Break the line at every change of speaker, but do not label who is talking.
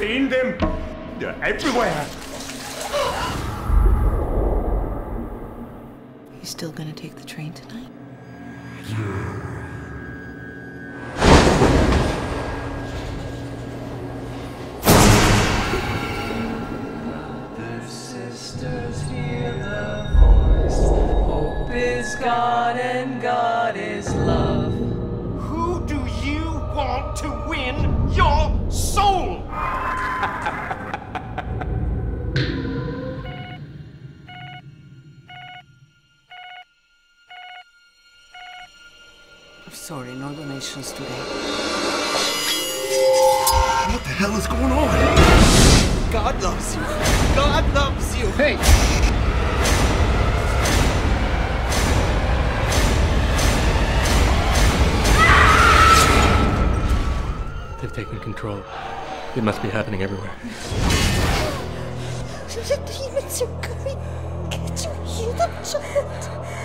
seen them? They're everywhere.
You still gonna take the train tonight?
Sisters, hear the voice. Hope is God and God is sorry, no donations today.
What the hell is going on? God loves you. God loves you. Hey.
They've taken control. It must be happening everywhere.
The demons are coming. Can't you hear them, child?